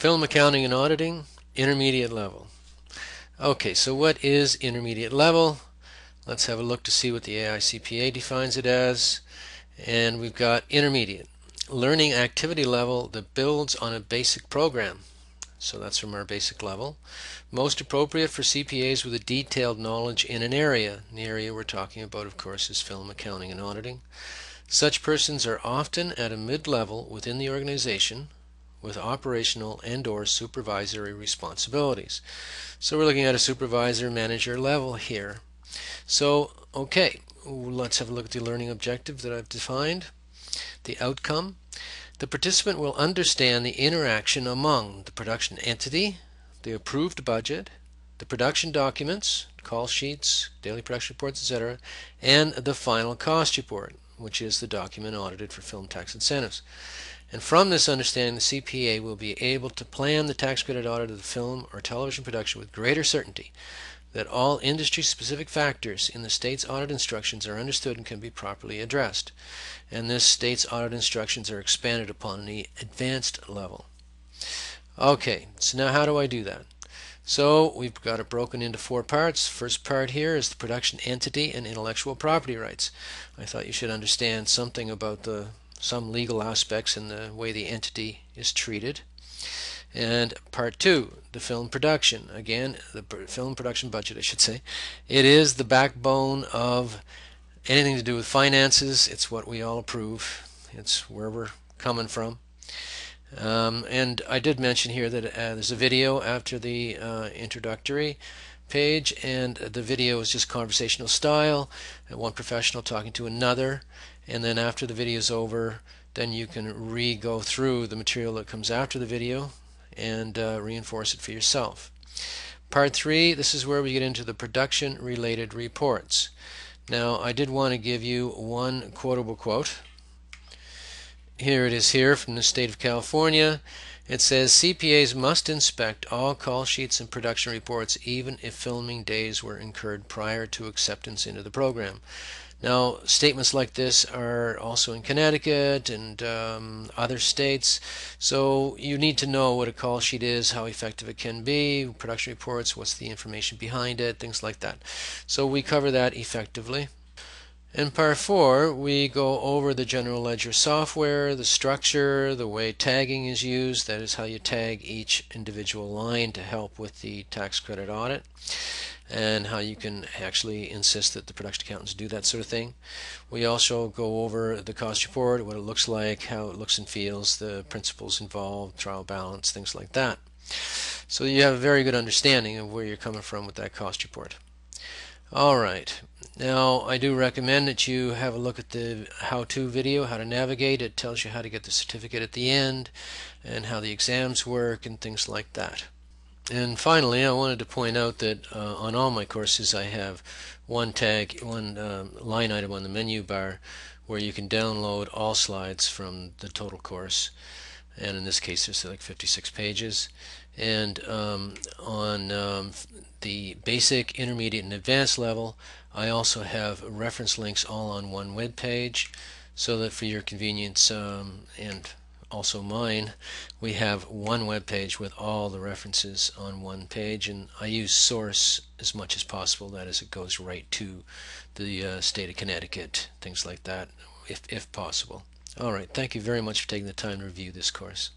Film accounting and auditing, intermediate level. Okay, so what is intermediate level? Let's have a look to see what the AICPA defines it as. And we've got intermediate, learning activity level that builds on a basic program. So that's from our basic level. Most appropriate for CPAs with a detailed knowledge in an area. The area we're talking about, of course, is film accounting and auditing. Such persons are often at a mid-level within the organization with operational and or supervisory responsibilities. So we're looking at a supervisor manager level here. So okay, let's have a look at the learning objective that I've defined. The outcome the participant will understand the interaction among the production entity, the approved budget, the production documents, call sheets, daily production reports, etc., and the final cost report, which is the document audited for film tax incentives. And from this understanding, the CPA will be able to plan the tax credit audit of the film or television production with greater certainty that all industry specific factors in the state's audit instructions are understood and can be properly addressed. And this state's audit instructions are expanded upon the advanced level. Okay, so now how do I do that? So we've got it broken into four parts. First part here is the production entity and intellectual property rights. I thought you should understand something about the some legal aspects in the way the entity is treated. And part two, the film production. Again, the film production budget, I should say. It is the backbone of anything to do with finances. It's what we all approve. It's where we're coming from. Um, and I did mention here that uh, there's a video after the uh, introductory page, and the video is just conversational style, one professional talking to another, and then after the video is over, then you can re-go through the material that comes after the video and uh, reinforce it for yourself. Part 3, this is where we get into the production related reports. Now I did want to give you one quotable quote. Here it is here from the state of California. It says CPAs must inspect all call sheets and production reports even if filming days were incurred prior to acceptance into the program. Now, statements like this are also in Connecticut and um, other states, so you need to know what a call sheet is, how effective it can be, production reports, what's the information behind it, things like that. So we cover that effectively. In part 4, we go over the general ledger software, the structure, the way tagging is used, that is how you tag each individual line to help with the tax credit audit and how you can actually insist that the production accountants do that sort of thing. We also go over the cost report, what it looks like, how it looks and feels, the principles involved, trial balance, things like that. So you have a very good understanding of where you're coming from with that cost report. Alright, now I do recommend that you have a look at the how-to video, how to navigate. It tells you how to get the certificate at the end and how the exams work and things like that. And finally, I wanted to point out that uh, on all my courses I have one tag, one uh, line item on the menu bar where you can download all slides from the total course. And in this case, there's like 56 pages. And um, on um, the basic, intermediate, and advanced level, I also have reference links all on one web page so that for your convenience um, and also mine, we have one web page with all the references on one page, and I use source as much as possible. That is, it goes right to the uh, state of Connecticut, things like that, if, if possible. All right, thank you very much for taking the time to review this course.